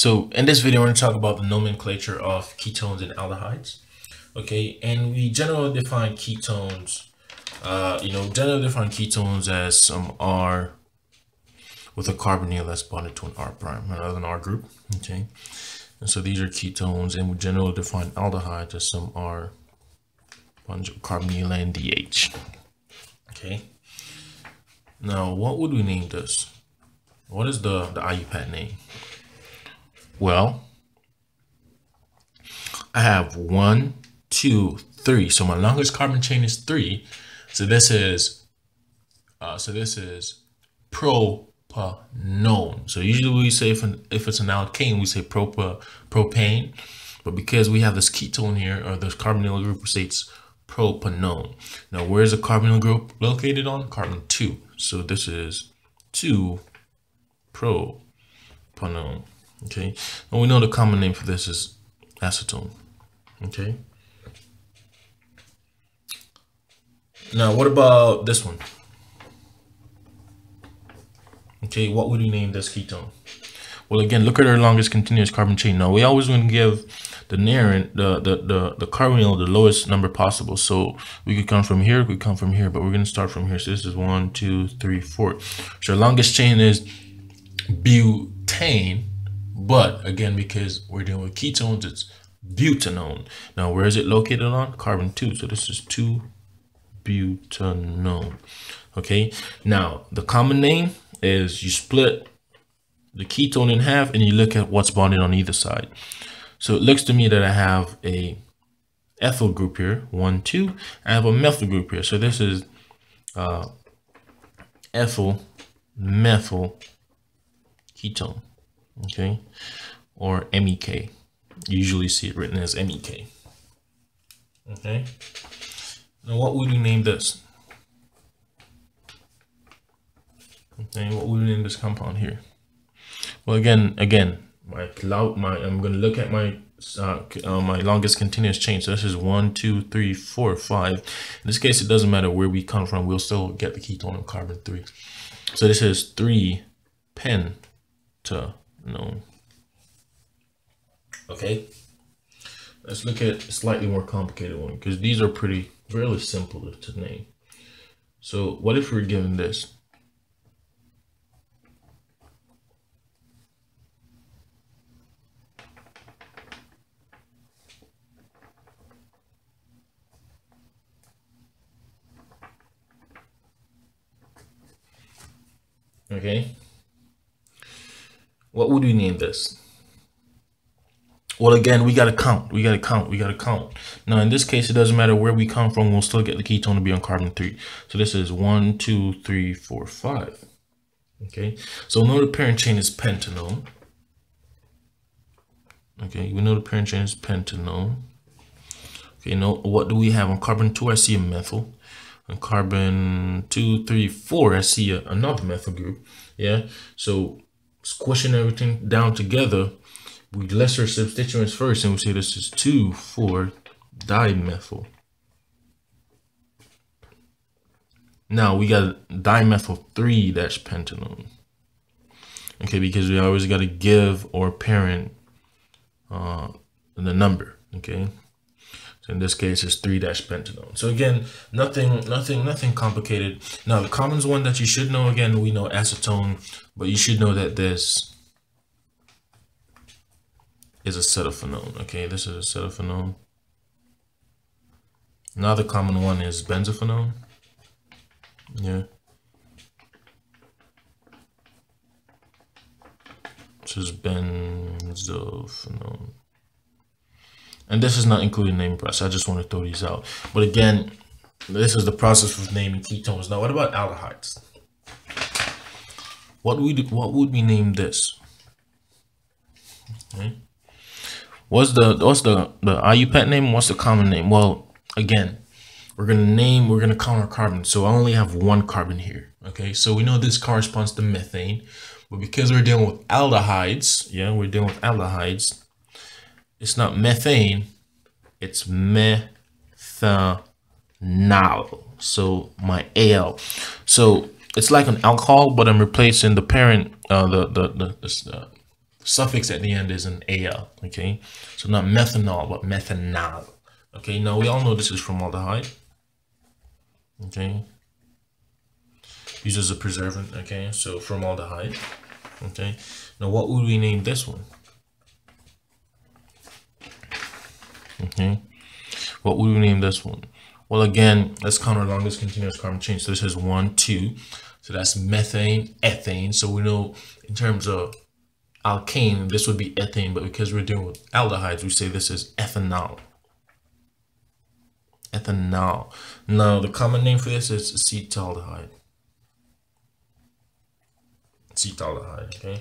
So in this video, we're going to talk about the nomenclature of ketones and aldehydes. Okay, and we generally define ketones, uh, you know, generally define ketones as some R with a carbonyl that's bonded to an R prime, another an R group. Okay, and so these are ketones, and we generally define aldehydes as some R carbonyl and DH. Okay, now what would we name this? What is the, the IUPAC name? Well, I have one, two, three. So my longest carbon chain is three. So this is, uh, so this is propanone. So usually we say if, an, if it's an alkane, we say propa, propane. But because we have this ketone here, or this carbonyl group, we say it's propanone. Now, where's the carbonyl group located on? Carbon 2. So this is 2 propanone. Okay, and we know the common name for this is acetone. Okay. Now, what about this one? Okay, what would we name this ketone? Well, again, look at our longest continuous carbon chain. Now, we always want to give the nearest, the, the, the, the carbonyl the lowest number possible. So we could come from here, we could come from here, but we're going to start from here. So this is one, two, three, four. So our longest chain is butane but again, because we're dealing with ketones, it's butanone. Now, where is it located on? Carbon 2. So this is 2-butanone. Okay. Now, the common name is you split the ketone in half and you look at what's bonded on either side. So it looks to me that I have a ethyl group here, one, two. I have a methyl group here. So this is uh, ethyl methyl ketone okay, or MEK. You usually see it written as MEK. Okay. Now, what would we name this? Okay, what would we name this compound here? Well, again, again, my cloud, my I'm going to look at my uh, uh, my longest continuous chain. So this is one, two, three, four, five. In this case, it doesn't matter where we come from. We'll still get the ketone of carbon three. So this is three penta no. Okay. Let's look at a slightly more complicated one because these are pretty, fairly simple to name. So what if we're given this? Okay. What would we name this? Well, again, we got to count. We got to count. We got to count. Now, in this case, it doesn't matter where we come from. We'll still get the ketone to be on carbon 3. So this is one, two, three, four, five. Okay. So know the parent chain is pentanone. Okay. We know the parent chain is pentanone. Okay. Now, what do we have on carbon 2? I see a methyl. On carbon two, three, four, I see a, another methyl group. Yeah. So squishing everything down together, we lesser substituents first and we say this is 2, 4 dimethyl. Now we got dimethyl 3 that's pentanone. Okay, because we always got to give or parent uh, the number. Okay, in this case, it's three dash pentanone. So again, nothing, nothing, nothing complicated. Now the commons one that you should know again, we know acetone, but you should know that this is a acetophenone. Okay, this is a acetophenone. Another common one is benzophenone. Yeah. This is benzophenone. And this is not including name press. I just want to throw these out. But again, this is the process of naming ketones. Now, what about aldehydes? What would what would we name this? Okay. What's the what's the the IUPAC name? What's the common name? Well, again, we're gonna name we're gonna count our carbon. So I only have one carbon here. Okay, so we know this corresponds to methane, but because we're dealing with aldehydes, yeah, we're dealing with aldehydes it's not methane, it's methanal. So my Al. So it's like an alcohol, but I'm replacing the parent, uh, the, the, the, the suffix at the end is an AL, okay? So not methanol, but methanal. Okay, now we all know this is formaldehyde. Okay. Used as a preservative, okay? So formaldehyde. Okay. Now what would we name this one? Okay. What would we name this one? Well, again, let's count our longest continuous carbon chain. So this is one, two. So that's methane, ethane. So we know in terms of alkane, this would be ethane, but because we're dealing with aldehydes, we say this is ethanal. Ethanal. Now, the common name for this is acetaldehyde. Acetaldehyde, okay?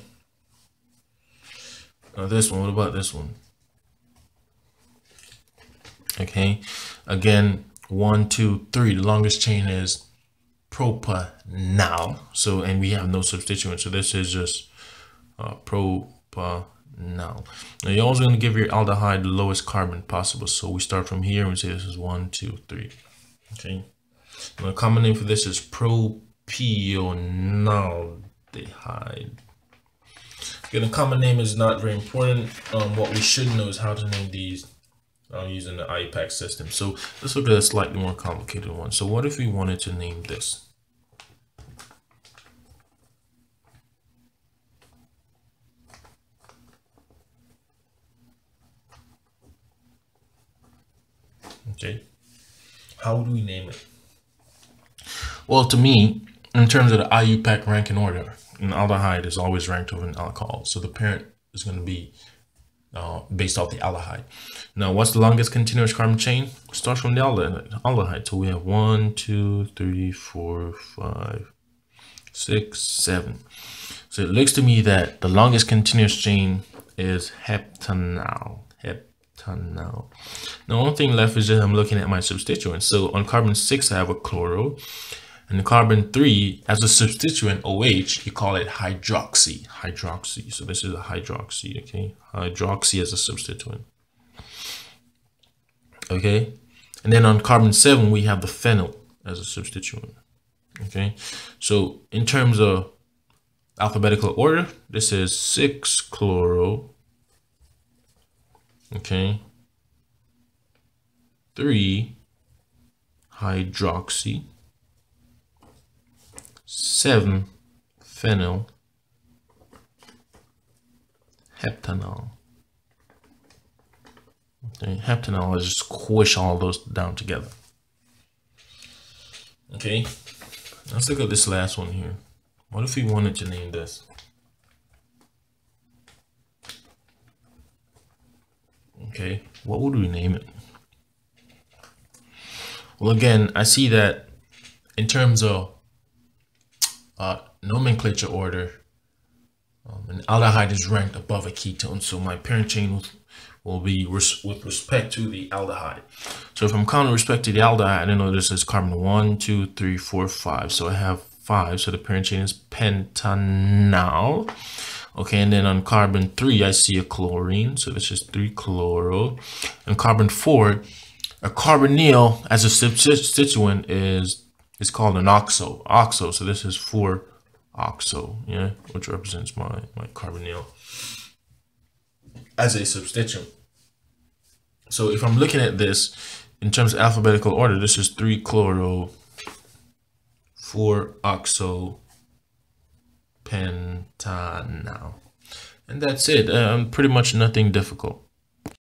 Now this one, what about this one? Okay, again, one, two, three. The longest chain is propanal. So, and we have no substituent. So this is just uh, propanal. Now you're always going to give your aldehyde the lowest carbon possible. So we start from here and we say this is one, two, three. Okay. Now the common name for this is propionaldehyde. Again, the common name is not very important. Um, what we should know is how to name these uh, using the IUPAC system. So let's look at a slightly more complicated one. So what if we wanted to name this? Okay. How would we name it? Well, to me, in terms of the IUPAC ranking order, an aldehyde is always ranked over an alcohol. So the parent is going to be uh, based off the aldehyde. Now, what's the longest continuous carbon chain? Starts from the aldehyde. So we have one, two, three, four, five, six, seven. So it looks to me that the longest continuous chain is heptanal. Heptanal. The only thing left is just I'm looking at my substituents. So on carbon six, I have a chloro. And the carbon 3, as a substituent OH, you call it hydroxy. Hydroxy. So this is a hydroxy, okay? Hydroxy as a substituent. Okay? And then on carbon 7, we have the phenyl as a substituent. Okay? So in terms of alphabetical order, this is 6-chloro. Okay? 3 hydroxy 7 phenyl heptanal. Okay, heptanal is just squish all those down together. Okay, let's look at this last one here. What if we wanted to name this? Okay, what would we name it? Well, again, I see that in terms of uh, nomenclature order, um, an aldehyde is ranked above a ketone. So my parent chain will, will be res with respect to the aldehyde. So if I'm counting respect to the aldehyde, I know this is carbon one, two, three, four, five. So I have five. So the parent chain is pentanal. Okay, and then on carbon three, I see a chlorine. So this is three chloro. And carbon four, a carbonyl as a substituent is it's called an oxo. Oxo. So this is for oxo, yeah, which represents my, my carbonyl as a substituent. So if I'm looking at this in terms of alphabetical order, this is 3-chloro, 4-oxo, pentanal. And that's it. Um, pretty much nothing difficult.